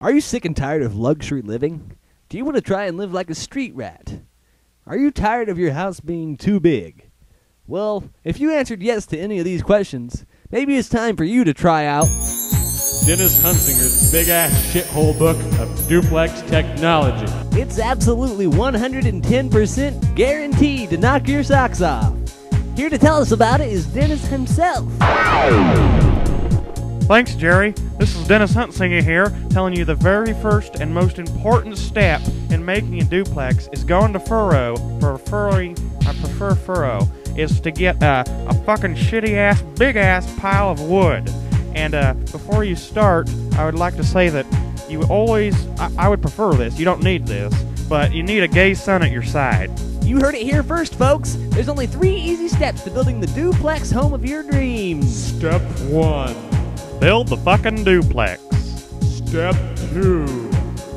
Are you sick and tired of luxury living? Do you want to try and live like a street rat? Are you tired of your house being too big? Well, if you answered yes to any of these questions, maybe it's time for you to try out Dennis Hunsinger's big ass shithole book of duplex technology. It's absolutely 110% guaranteed to knock your socks off. Here to tell us about it is Dennis himself. Thanks, Jerry. This is Dennis Huntsinger here, telling you the very first and most important step in making a duplex is going to furrow for furrowing. I prefer furrow. Is to get uh, a fucking shitty ass, big ass pile of wood. And uh, before you start, I would like to say that you always, I, I would prefer this. You don't need this, but you need a gay son at your side. You heard it here first, folks. There's only three easy steps to building the duplex home of your dreams. Step one. Build the fucking duplex. Step two.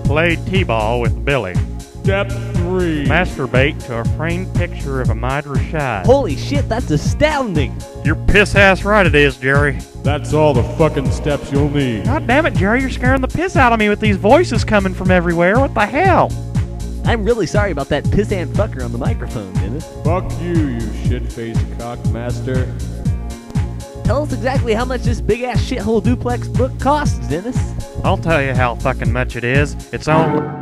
Play t-ball with Billy. Step three. Masturbate to a framed picture of Ahmad Rashad. Holy shit, that's astounding. You're piss ass right it is, Jerry. That's all the fucking steps you'll need. God damn it, Jerry, you're scaring the piss out of me with these voices coming from everywhere. What the hell? I'm really sorry about that pissant fucker on the microphone, Dennis. Fuck you, you shit-faced cockmaster. Tell us exactly how much this big ass shithole duplex book costs, Dennis. I'll tell you how fucking much it is. It's on.